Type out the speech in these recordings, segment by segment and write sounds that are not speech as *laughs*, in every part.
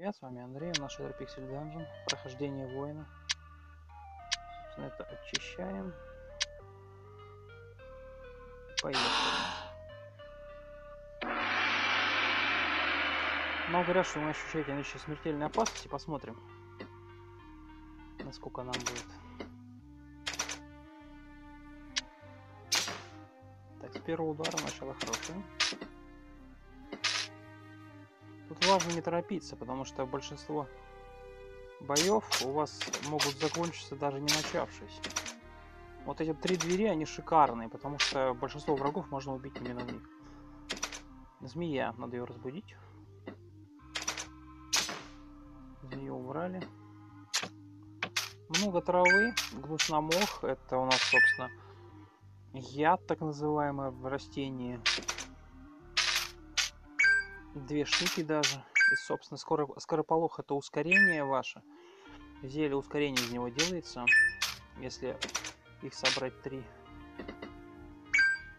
Привет, с вами Андрей, наш Pixel Dungeon, прохождение воина. Собственно, это очищаем. Поехали. Но говорят, что вы ощущаете наличие смертельной опасности, посмотрим, насколько нам будет. Так, с первого удара начало хорошее. Тут важно не торопиться, потому что большинство боев у вас могут закончиться даже не начавшись. Вот эти три двери, они шикарные, потому что большинство врагов можно убить именно в них. Змея, надо ее разбудить. Змею убрали. Много травы, гнусномох, это у нас, собственно, яд, так называемое, в растении две штуки даже. И, собственно, скоро, скорополох это ускорение ваше. Зелье ускорения из него делается, если их собрать три.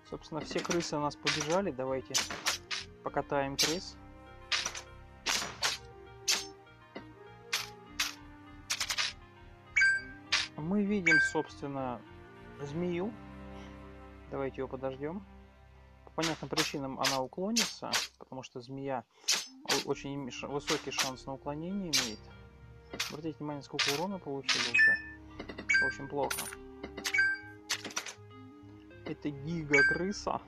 Собственно, все крысы у нас побежали. Давайте покатаем крыс. Мы видим, собственно, змею. Давайте ее подождем по понятным причинам она уклонится, потому что змея очень высокий шанс на уклонение имеет. Обратите внимание, сколько урона получили уже. Очень плохо. Это гига-крыса,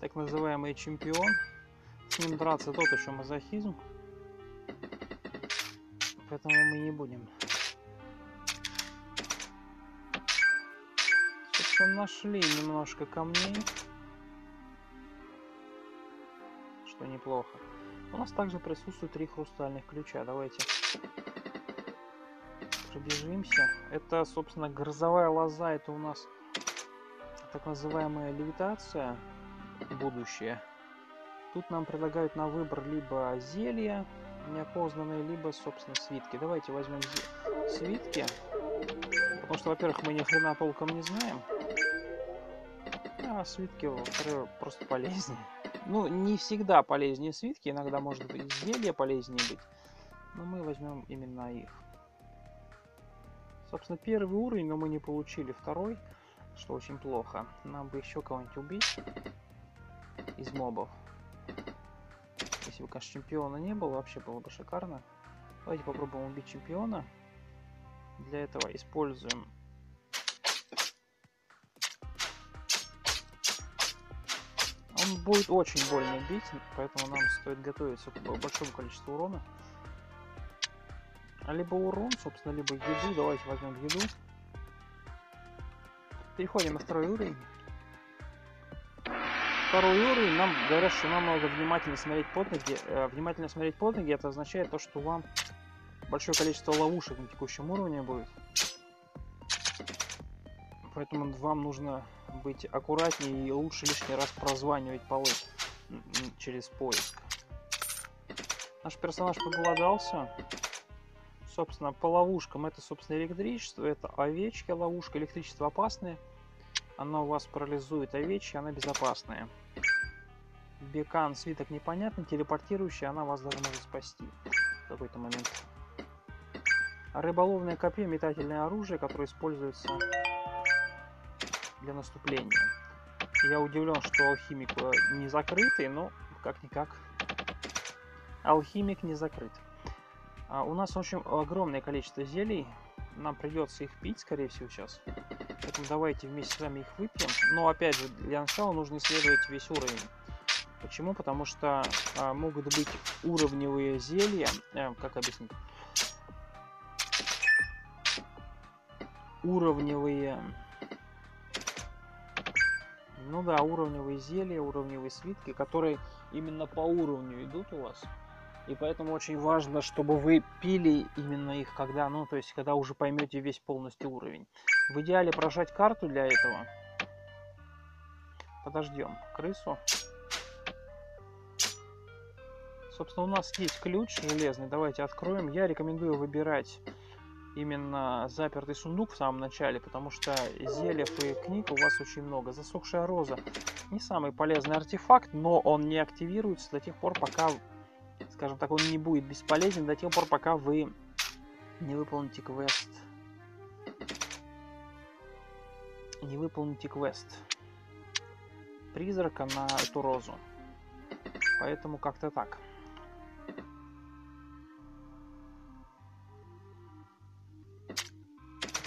так называемый чемпион. С ним драться тот еще мазохизм. Поэтому мы не будем. Собственно, нашли немножко камней. Неплохо. У нас также присутствуют три хрустальных ключа. Давайте пробежимся. Это, собственно, грозовая лоза. Это у нас так называемая левитация будущее. Тут нам предлагают на выбор либо зелья неопознанные, либо, собственно, свитки. Давайте возьмем свитки. Потому что, во-первых, мы ни хрена толком не знаем. А свитки, во-вторых, просто полезнее. Ну, не всегда полезнее свитки, иногда может быть зелье полезнее быть. Но мы возьмем именно их. Собственно, первый уровень, но мы не получили второй, что очень плохо. Нам бы еще кого-нибудь убить из мобов. Если бы, конечно, чемпиона не было, вообще было бы шикарно. Давайте попробуем убить чемпиона. Для этого используем Будет очень больно бить, поэтому нам стоит готовиться к большому количеству урона. А либо урон, собственно, либо еду. Давайте возьмем еду. Переходим на второй уровень. Второй уровень, нам говорят, что нам надо внимательно смотреть под ноги. Э, внимательно смотреть под ноги, это означает то, что вам большое количество ловушек на текущем уровне будет. Поэтому вам нужно быть аккуратнее и лучше лишний раз прозванивать полы через поиск. Наш персонаж проголодался. Собственно, по ловушкам это, собственно, электричество, это овечки, ловушка, электричество опасное. Она у вас парализует овечьи, она безопасная. Бекан, свиток непонятный, телепортирующий, она вас даже может спасти в какой-то момент. Рыболовное копье, метательное оружие, которое используется для наступления. Я удивлен, что алхимик э, не закрытый, но как-никак алхимик не закрыт. А у нас очень огромное количество зелий. Нам придется их пить, скорее всего, сейчас. Поэтому давайте вместе с вами их выпьем. Но опять же, для начала нужно исследовать весь уровень. Почему? Потому что а, могут быть уровневые зелья. Э, как объяснить? Уровневые ну да, уровневые зелья, уровневые свитки, которые именно по уровню идут у вас. И поэтому очень важно, чтобы вы пили именно их, когда, ну, то есть, когда уже поймете весь полностью уровень. В идеале прожать карту для этого. Подождем крысу. Собственно, у нас есть ключ железный. Давайте откроем. Я рекомендую выбирать именно запертый сундук в самом начале, потому что зельев и книг у вас очень много. Засохшая роза не самый полезный артефакт, но он не активируется до тех пор, пока скажем так, он не будет бесполезен до тех пор, пока вы не выполните квест. Не выполните квест призрака на эту розу. Поэтому как-то так.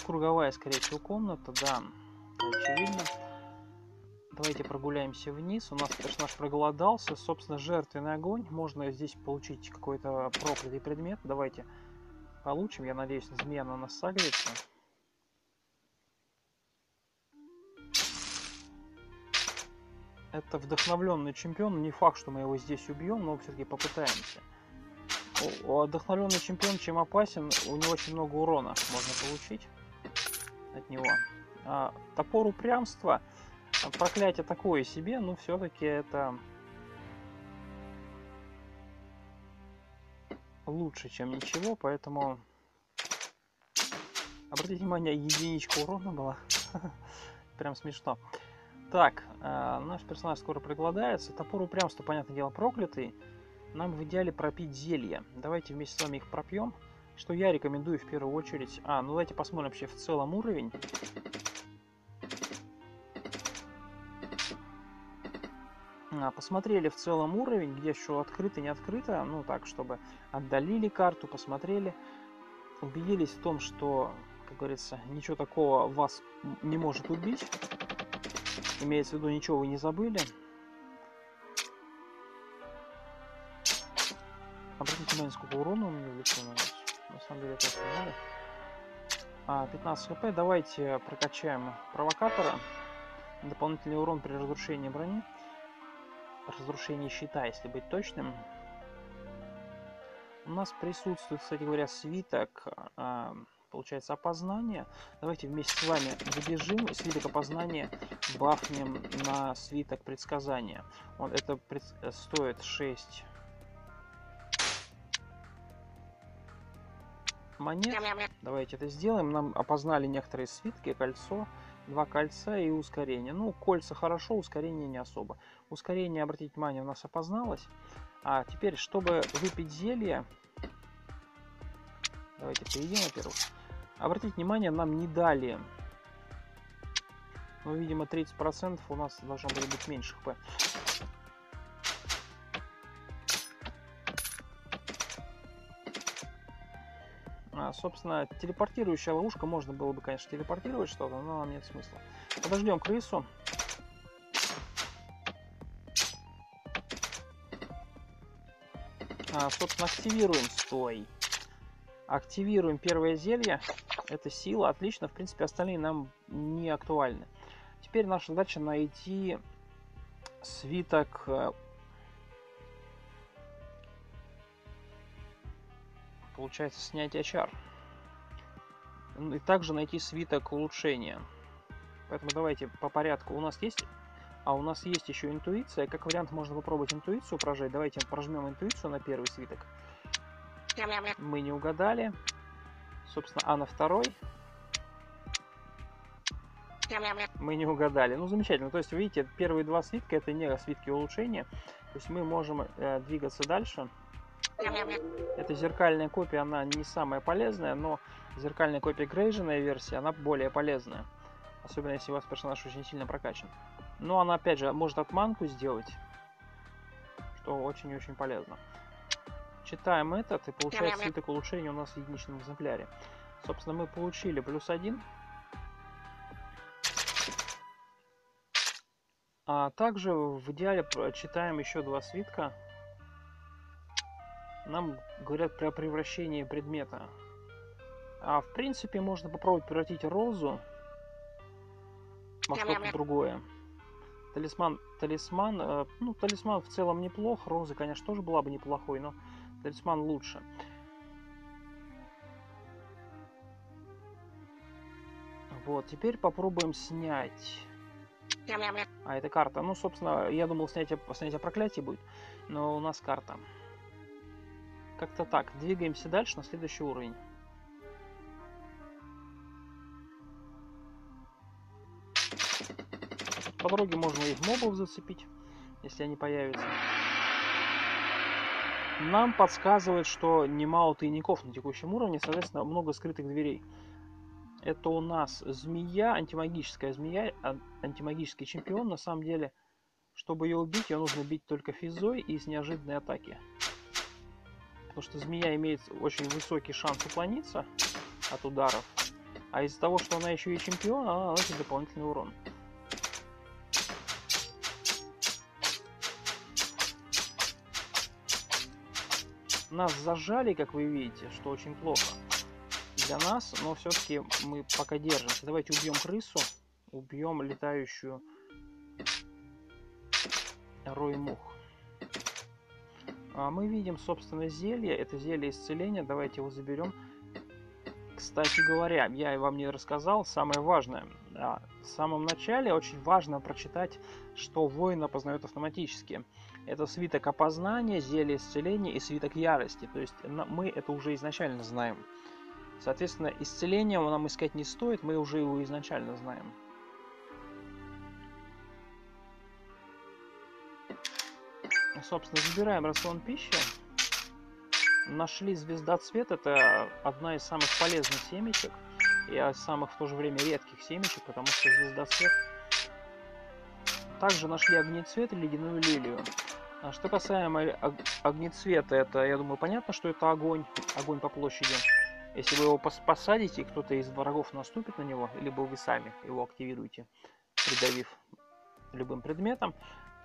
Круговая, скорее всего, комната, да, очевидно. Давайте прогуляемся вниз. У нас персонаж проголодался. Собственно, жертвенный огонь. Можно здесь получить какой-то проклятый предмет. Давайте получим. Я надеюсь, змея на нас согреется. Это вдохновленный чемпион. Не факт, что мы его здесь убьем, но все-таки попытаемся. Вдохновленный чемпион чем опасен, у него очень много урона можно получить от него. А, топор упрямства проклятие такое себе, но все-таки это лучше, чем ничего, поэтому обратите внимание, единичка урона была. *laughs* Прям смешно. Так, э, наш персонаж скоро проголодается. Топор упрямства, понятное дело, проклятый. Нам в идеале пропить зелье. Давайте вместе с вами их пропьем. Что я рекомендую в первую очередь... А, ну давайте посмотрим вообще в целом уровень. А, посмотрели в целом уровень, где что открыто, не открыто, ну так, чтобы отдалили карту, посмотрели, убедились в том, что, как говорится, ничего такого вас не может убить, имеется в виду, ничего вы не забыли. Обратите внимание, сколько урона у меня в лицо нанес. На самом деле, это знали. А, 15 хп. Давайте прокачаем провокатора. Дополнительный урон при разрушении брони разрушение щита, если быть точным. У нас присутствует, кстати говоря, свиток, э, получается, опознание. Давайте вместе с вами добежим, свиток опознания бафнем на свиток предсказания. Он, это стоит 6 монет. Давайте это сделаем. Нам опознали некоторые свитки, кольцо. Два кольца и ускорение. Ну, кольца хорошо, ускорение не особо. Ускорение, обратите внимание, у нас опозналось. А теперь, чтобы выпить зелье... Давайте перейдем, во-первых. Обратите внимание, нам не дали... Ну, видимо, 30% у нас должно было быть меньше хп. Собственно, телепортирующая ловушка. Можно было бы, конечно, телепортировать что-то, но нам нет смысла. Подождем крысу. А, собственно, активируем. Стой. Активируем первое зелье. Это сила. Отлично. В принципе, остальные нам не актуальны. Теперь наша задача найти свиток получается снять очар. И также найти свиток улучшения. Поэтому давайте по порядку. У нас есть... А у нас есть еще интуиция. Как вариант можно попробовать интуицию прожать. Давайте прожмем интуицию на первый свиток. Мы не угадали. Собственно, а на второй... Мы не угадали. Ну, замечательно. То есть, видите, первые два свитка это не свитки улучшения. То есть мы можем э, двигаться дальше. Эта зеркальная копия, она не самая полезная, но зеркальная копия грейженная версия, она более полезная. Особенно если у вас персонаж очень сильно прокачан. Но она, опять же, может отманку сделать, что очень-очень полезно. Читаем этот, и получается свиток улучшения у нас в единичном экземпляре. Собственно, мы получили плюс один. А также в идеале читаем еще два свитка нам говорят про превращение предмета. А в принципе можно попробовать превратить розу во что-то другое. Талисман, талисман, э, ну талисман в целом неплох, роза, конечно, тоже была бы неплохой, но талисман лучше. Вот, теперь попробуем снять. А, это карта. Ну, собственно, я думал, снятие, снятие проклятия будет, но у нас карта. Как-то так. Двигаемся дальше на следующий уровень. По дороге можно и мобов зацепить, если они появятся. нам подсказывает, что немало тайников на текущем уровне, соответственно, много скрытых дверей. Это у нас змея, антимагическая змея, а, антимагический чемпион. На самом деле, чтобы ее убить, ее нужно бить только физой и с неожиданной атаки. Потому что змея имеет очень высокий шанс уклониться от ударов. А из-за того, что она еще и чемпион, она наносит дополнительный урон. Нас зажали, как вы видите, что очень плохо для нас, но все-таки мы пока держимся. Давайте убьем крысу, убьем летающую рой мух. А мы видим, собственно, зелье. Это зелье исцеления. Давайте его заберем. Кстати говоря, я вам не рассказал самое важное. В самом начале очень важно прочитать, что воин опознает автоматически. Это свиток опознания, зелье исцеления и свиток ярости. То есть мы это уже изначально знаем. Соответственно, исцеление нам искать не стоит, мы уже его изначально знаем. Собственно, забираем рацион пищи. Нашли звездоцвет, это одна из самых полезных семечек и из самых в то же время редких семечек, потому что звездоцвет. Также нашли огнецвет и ледяную лилию. А что касаемо огнецвета, это, я думаю, понятно, что это огонь, огонь по площади. Если вы его посадите, и кто-то из врагов наступит на него, либо вы сами его активируете, придавив любым предметом,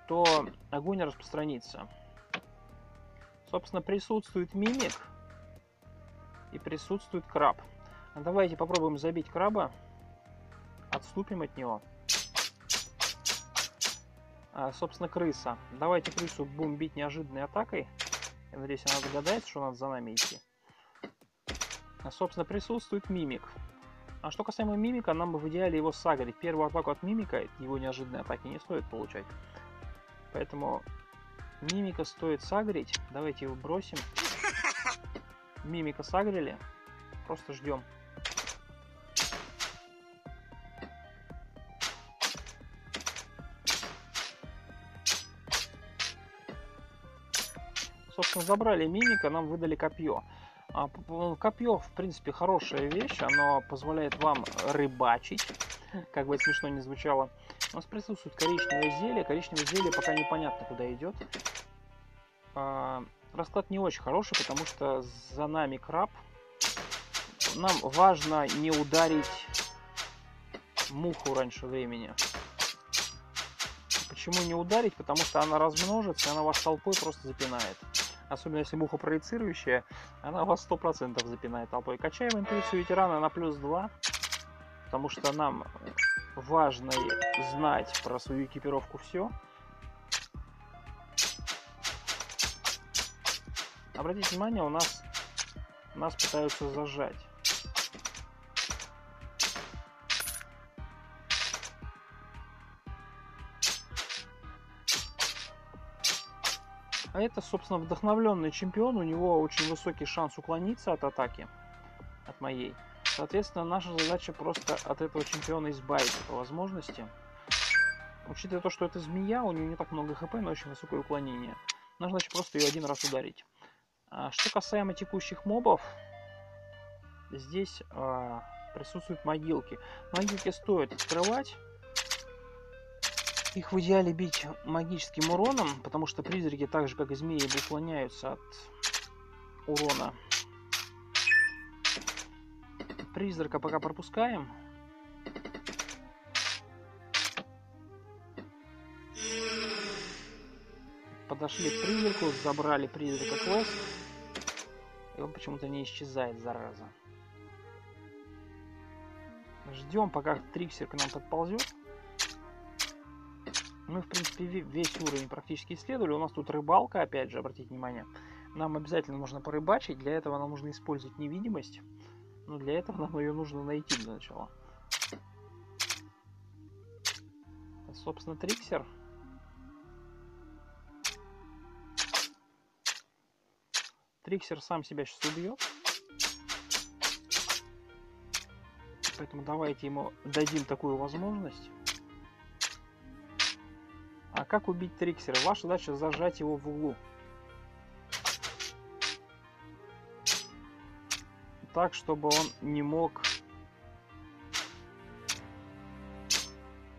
то огонь распространится. Собственно, присутствует мимик и присутствует краб. Давайте попробуем забить краба. Отступим от него. А, собственно, крыса. Давайте крысу будем бить неожиданной атакой. Я надеюсь, она догадается, что надо за нами идти. А, собственно, присутствует мимик. А что касаемо мимика, нам бы в идеале его сагрить. Первую атаку от мимика, его неожиданной атаки не стоит получать. Поэтому мимика стоит сагрить. Давайте его бросим. Мимика сагрили. Просто ждем. Собственно, забрали мимика, нам выдали копье. А, копье, в принципе, хорошая вещь. Оно позволяет вам рыбачить. Как бы смешно не звучало. У нас присутствует коричневое зелье. Коричневое зелье пока непонятно куда идет. А, расклад не очень хороший, потому что за нами краб. Нам важно не ударить муху раньше времени. Почему не ударить? Потому что она размножится, и она вас толпой просто запинает. Особенно если муха проецирующая, она вас 100% запинает толпой. Качаем интуицию ветерана на плюс 2, потому что нам важно знать про свою экипировку все. Обратите внимание, у нас нас пытаются зажать. А это, собственно, вдохновленный чемпион. У него очень высокий шанс уклониться от атаки, от моей. Соответственно, наша задача просто от этого чемпиона избавиться по возможности. Учитывая то, что это змея, у нее не так много хп, но очень высокое уклонение. Нужно, значит, просто ее один раз ударить. А, что касаемо текущих мобов, здесь а, присутствуют могилки. Могилки стоит открывать. Их в идеале бить магическим уроном, потому что призраки, так же как и змеи, уклоняются от урона Призрака пока пропускаем. Подошли к призраку, забрали призрака квест. И он почему-то не исчезает, зараза. Ждем, пока Триксер к нам подползет. Мы, в принципе, весь уровень практически исследовали. У нас тут рыбалка, опять же, обратите внимание. Нам обязательно нужно порыбачить. Для этого нам нужно использовать невидимость. Но ну, для этого нам ее нужно найти для начала. Собственно, триксер. Триксер сам себя сейчас убьет. Поэтому давайте ему дадим такую возможность. А как убить Триксера? Ваша задача зажать его в углу. Так, чтобы он не мог...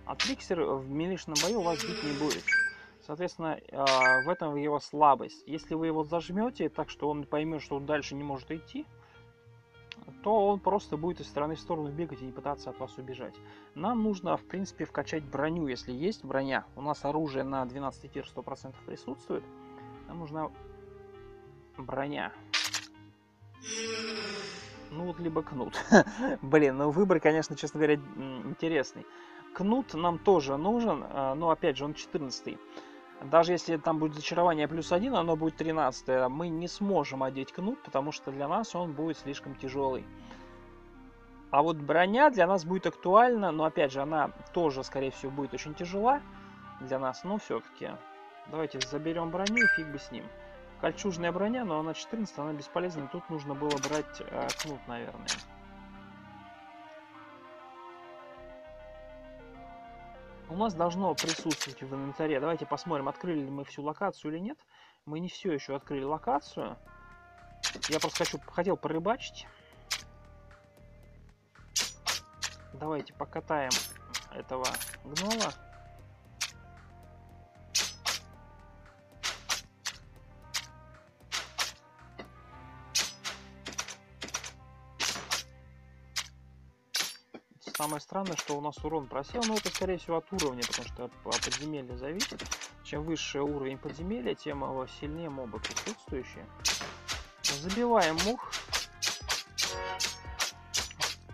А в милишном бою вас бить не будет. Соответственно, а, в этом его слабость. Если вы его зажмете так, что он поймет, что он дальше не может идти, то он просто будет из стороны в сторону бегать и не пытаться от вас убежать. Нам нужно, в принципе, вкачать броню, если есть броня. У нас оружие на 12 тир 100% присутствует. Нам нужна броня. Ну вот либо кнут. *laughs* Блин, ну выбор, конечно, честно говоря, интересный. Кнут нам тоже нужен, а, но опять же он 14 даже если там будет зачарование плюс один, оно будет 13. Мы не сможем одеть кнут, потому что для нас он будет слишком тяжелый. А вот броня для нас будет актуальна, но опять же, она тоже, скорее всего, будет очень тяжела для нас, но все-таки. Давайте заберем броню и фиг бы с ним. Кольчужная броня, но она 14, она бесполезна. Тут нужно было брать э, кнут, наверное. у нас должно присутствовать в инвентаре. Давайте посмотрим, открыли ли мы всю локацию или нет. Мы не все еще открыли локацию. Я просто хочу, хотел порыбачить. Давайте покатаем этого гнола. Самое странное, что у нас урон просел, но это скорее всего от уровня, потому что от подземелья зависит. Чем выше уровень подземелья, тем сильнее мобы присутствующие. Забиваем мух.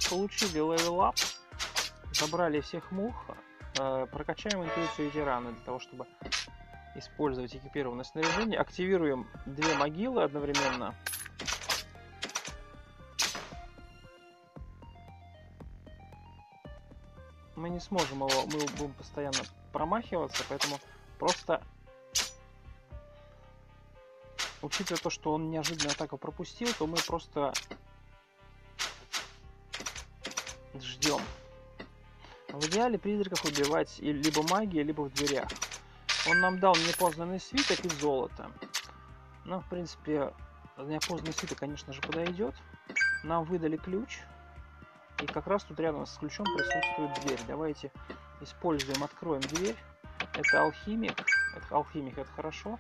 Получили level up. Забрали всех мух. Э, прокачаем интуицию ветерана для того, чтобы использовать экипированное снаряжение. Активируем две могилы одновременно. Мы не сможем его, мы будем постоянно промахиваться, поэтому просто учитывая то, что он неожиданно атаку пропустил, то мы просто ждем. В идеале призраков убивать либо магией, либо в дверях. Он нам дал неопознанный свиток и золото. Нам, в принципе, неопознанный свиток, конечно же, подойдет. Нам выдали ключ. И как раз тут рядом с ключом присутствует дверь. Давайте используем, откроем дверь. Это алхимик. Это алхимик, это хорошо.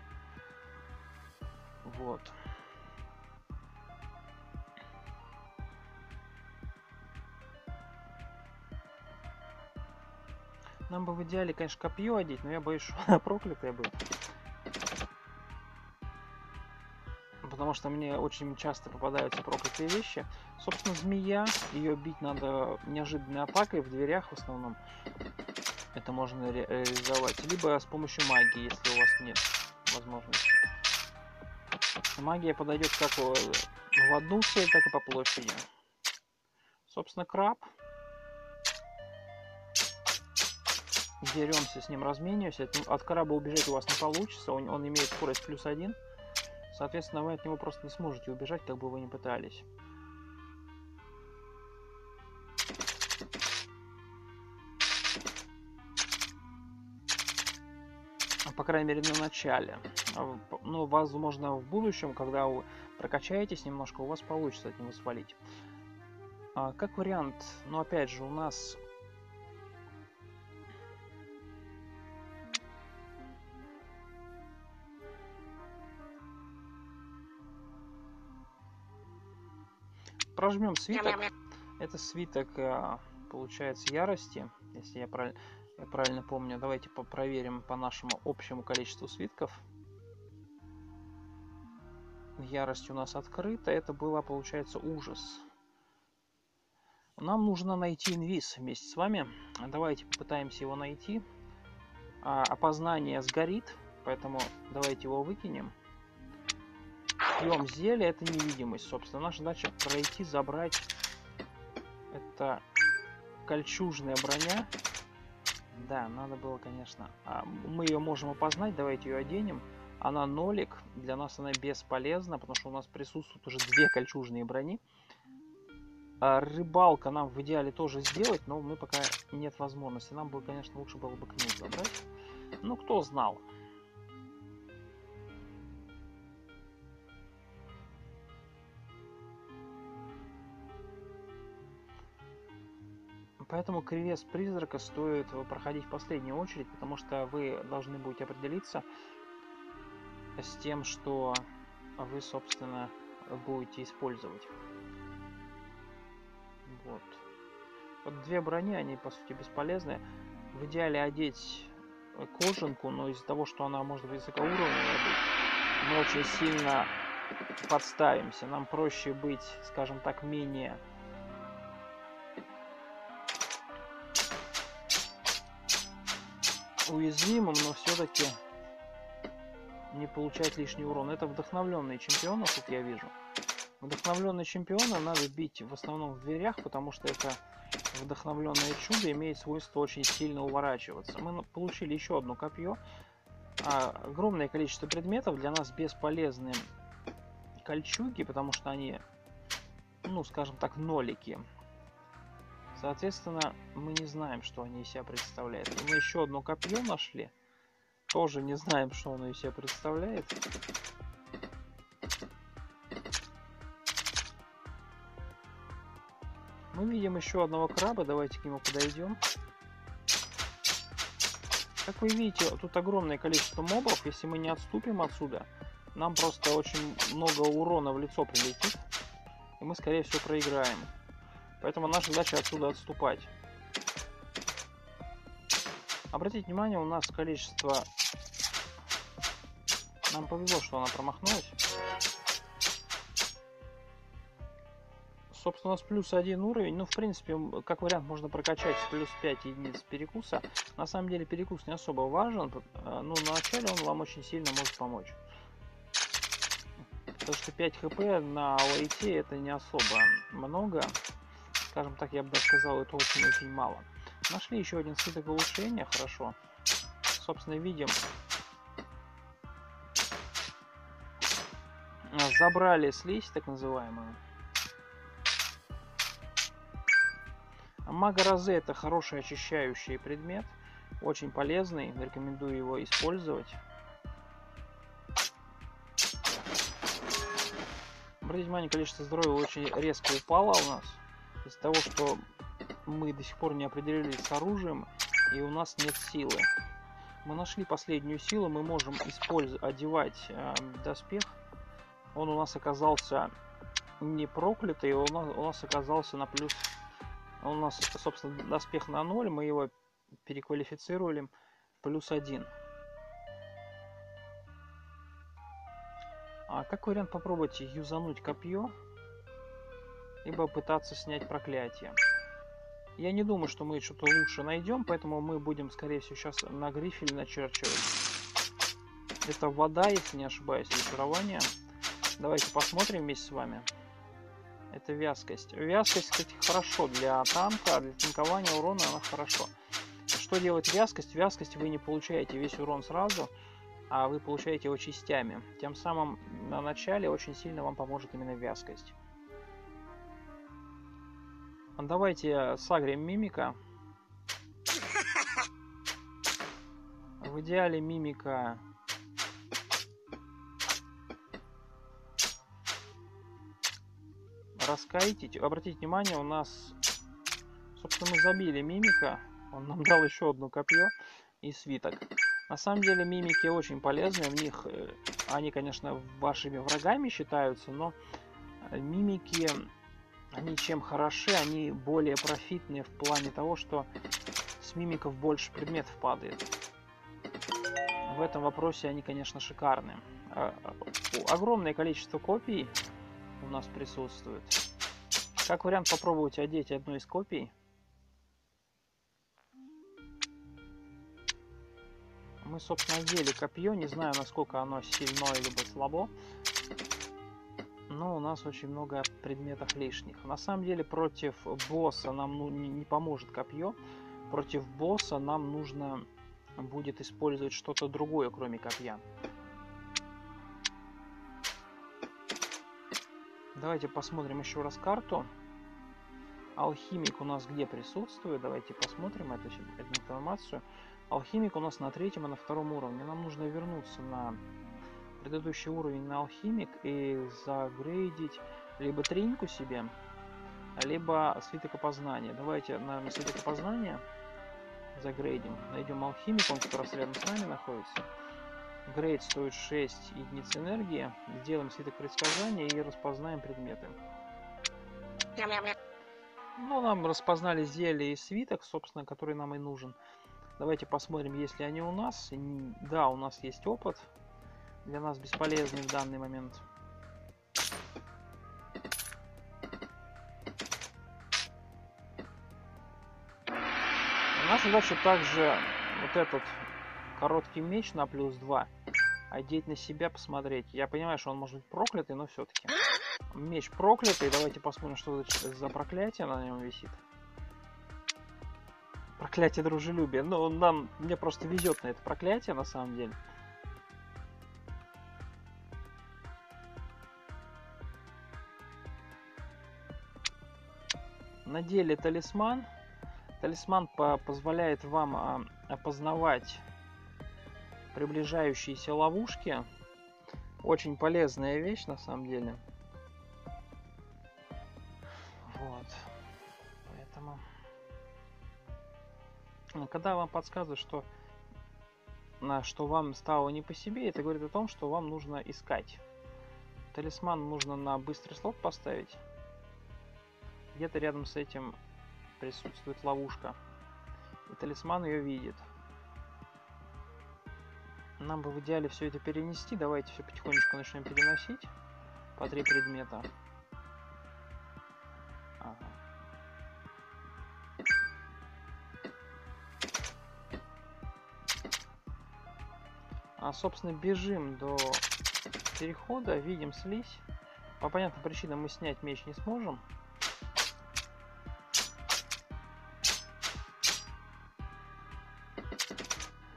Вот. Нам бы в идеале, конечно, копье одеть, но я боюсь, что проклятая будет. Потому что мне очень часто попадаются проклятые вещи. Собственно, змея, ее бить надо неожиданной атакой в дверях в основном. Это можно реализовать. Либо с помощью магии, если у вас нет возможности. Магия подойдет как в одну цель, так и по площади. Собственно, краб. Деремся с ним, размениваемся. От краба убежать у вас не получится. Он, он имеет скорость плюс один. Соответственно, вы от него просто не сможете убежать, как бы вы ни пытались. По крайней мере, на начале. А ну, возможно, в будущем, когда вы прокачаетесь немножко, у вас получится от него свалить. А, как вариант, но ну, опять же, у нас прожмем свиток. Это свиток, э, получается, ярости, если я правильно, я правильно помню. Давайте проверим по нашему общему количеству свитков. Ярость у нас открыта. Это было, получается, ужас. Нам нужно найти инвиз вместе с вами. Давайте попытаемся его найти. А, опознание сгорит, поэтому давайте его выкинем. Пьем зелье, это невидимость, собственно. Наша задача пройти, забрать. Это кольчужная броня. Да, надо было, конечно. А, мы ее можем опознать, давайте ее оденем. Она нолик, для нас она бесполезна, потому что у нас присутствуют уже две кольчужные брони. А, рыбалка нам в идеале тоже сделать, но мы пока нет возможности. Нам бы, конечно, лучше было бы книг забрать. Ну, кто знал. Поэтому кревес призрака стоит проходить в последнюю очередь, потому что вы должны будете определиться с тем, что вы, собственно, будете использовать. Вот. Вот две брони, они по сути бесполезны. В идеале одеть кожанку, но из-за того, что она может быть высокоуровневая мы очень сильно подставимся. Нам проще быть, скажем так, менее уязвимым, но все-таки не получать лишний урон. Это вдохновленные чемпионы, как я вижу. Вдохновленные чемпионы надо бить в основном в дверях, потому что это вдохновленное чудо имеет свойство очень сильно уворачиваться. Мы получили еще одно копье. А, огромное количество предметов для нас бесполезны кольчуги, потому что они, ну, скажем так, нолики. Соответственно, мы не знаем, что они из себя представляют. Мы еще одно копье нашли. Тоже не знаем, что оно из себя представляет. Мы видим еще одного краба, давайте к нему подойдем. Как вы видите, тут огромное количество мобов. Если мы не отступим отсюда, нам просто очень много урона в лицо прилетит. И мы, скорее всего, проиграем. Поэтому наша задача отсюда отступать. Обратите внимание, у нас количество... Нам повезло, что она промахнулась. Собственно, у нас плюс один уровень. Ну, в принципе, как вариант, можно прокачать плюс 5 единиц перекуса. На самом деле, перекус не особо важен. Э, ну, на начале он вам очень сильно может помочь. Потому что 5 хп на лейте это не особо много. Скажем так, я бы сказал, это очень-очень мало. Нашли еще один свиток улучшения, хорошо. Собственно, видим. Забрали слизь, так называемую. Мага Розе это хороший очищающий предмет. Очень полезный. Рекомендую его использовать. Обратите внимание, количество здоровья очень резко упало у нас. Из-за того, что мы до сих пор не определились с оружием, и у нас нет силы. Мы нашли последнюю силу, мы можем использовать, одевать э, доспех. Он у нас оказался не проклятый, он у нас оказался на плюс у нас, собственно, доспех на 0, мы его переквалифицируем плюс 1. А как вариант попробовать юзануть копье, либо пытаться снять проклятие. Я не думаю, что мы что-то лучше найдем, поэтому мы будем, скорее всего, сейчас на грифеле начерчивать. Это вода, если не ошибаюсь, зачарование. Давайте посмотрим вместе с вами. Это вязкость. Вязкость, кстати, хорошо для танка, для танкования урона она хорошо. Что делает вязкость? Вязкость вы не получаете весь урон сразу, а вы получаете его частями. Тем самым на начале очень сильно вам поможет именно вязкость. Давайте сагрим мимика. *laughs* В идеале мимика раскайтить. Обратите внимание, у нас, собственно, мы забили мимика. Он нам дал еще одно копье и свиток. На самом деле мимики очень полезны. В них э, они, конечно, вашими врагами считаются, но мимики, они чем хороши, они более профитные в плане того, что с мимиков больше предметов падает. В этом вопросе они, конечно, шикарны. А, а, огромное количество копий у нас присутствует. Как вариант попробовать одеть одну из копий. Мы, собственно, одели копье. Не знаю, насколько оно сильно либо слабо. Но у нас очень много предметов лишних. На самом деле, против босса нам ну, не, поможет копье. Против босса нам нужно будет использовать что-то другое, кроме копья. Давайте посмотрим еще раз карту. Алхимик у нас где присутствует? Давайте посмотрим эту, эту информацию. Алхимик у нас на третьем и на втором уровне. Нам нужно вернуться на предыдущий уровень на алхимик и загрейдить либо триньку себе, либо свиток опознания. Давайте, наверное, свиток опознания загрейдим. Найдем алхимика, он как раз рядом с нами находится. Грейд стоит 6 единиц энергии. Сделаем свиток предсказания и распознаем предметы. Ну, нам распознали зелье и свиток, собственно, который нам и нужен. Давайте посмотрим, есть ли они у нас. Да, у нас есть опыт. Для нас бесполезный в данный момент. Наша задача также вот этот короткий меч на плюс 2 одеть на себя, посмотреть. Я понимаю, что он может быть проклятый, но все-таки. Меч проклятый. Давайте посмотрим, что за проклятие на нем висит. Проклятие дружелюбия. Ну, нам, мне просто везет на это проклятие, на самом деле. Надели талисман. Талисман по позволяет вам а, опознавать приближающиеся ловушки. Очень полезная вещь на самом деле. Вот. Поэтому... Когда вам подсказывают, что что вам стало не по себе, это говорит о том, что вам нужно искать. Талисман нужно на быстрый слот поставить. Где-то рядом с этим присутствует ловушка. И талисман ее видит. Нам бы в идеале все это перенести. Давайте все потихонечку начнем переносить. По три предмета. Ага. А, собственно, бежим до перехода, видим слизь. По понятным причинам мы снять меч не сможем.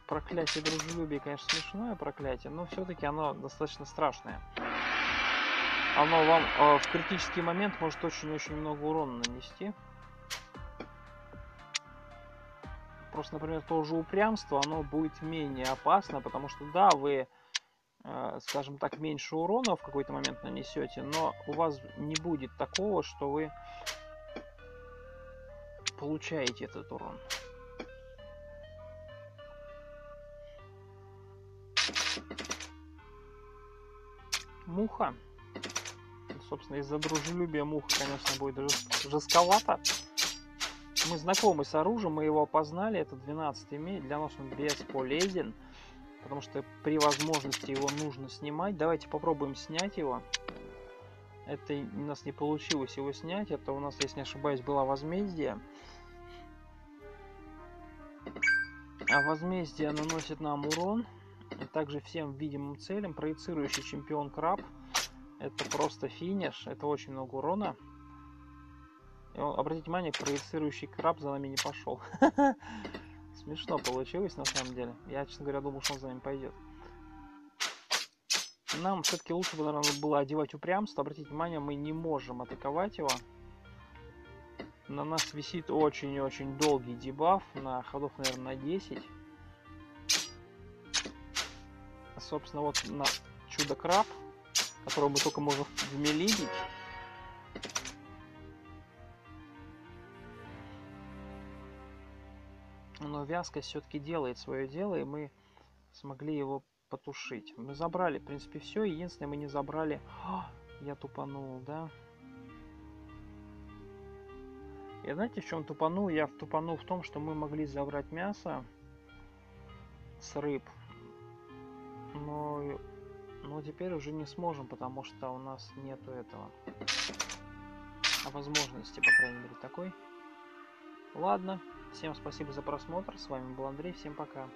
Проклятие дружелюбия, конечно, смешное проклятие, но все-таки оно достаточно страшное. Оно вам э, в критический момент может очень-очень много урона нанести. Просто, например, то же упрямство, оно будет менее опасно, потому что, да, вы, э, скажем так, меньше урона в какой-то момент нанесете, но у вас не будет такого, что вы получаете этот урон. Муха. Собственно, из-за дружелюбия муха, конечно, будет жестковато. Мы знакомы с оружием, мы его опознали. Это 12 меч. Для нас он бесполезен. Потому что при возможности его нужно снимать. Давайте попробуем снять его. Это у нас не получилось его снять. Это у нас, если не ошибаюсь, было возмездие. А возмездие наносит нам урон также всем видимым целям. Проецирующий чемпион краб. Это просто финиш. Это очень много урона. И, обратите внимание, проецирующий краб за нами не пошел. *laughs* Смешно получилось на самом деле. Я, честно говоря, думал, что он за нами пойдет. Нам все-таки лучше бы, наверное, было одевать упрямство. Обратите внимание, мы не можем атаковать его. На нас висит очень-очень долгий дебаф. На ходов, наверное, на 10 собственно, вот на чудо-краб, которого мы только можем в мели бить. Но вязкость все-таки делает свое дело, и мы смогли его потушить. Мы забрали, в принципе, все. Единственное, мы не забрали... О, *gasps* я тупанул, да? И знаете, в чем тупанул? Я тупанул в том, что мы могли забрать мясо с рыб но, но теперь уже не сможем, потому что у нас нету этого. А возможности, по крайней мере, такой. Ладно, всем спасибо за просмотр. С вами был Андрей, всем пока.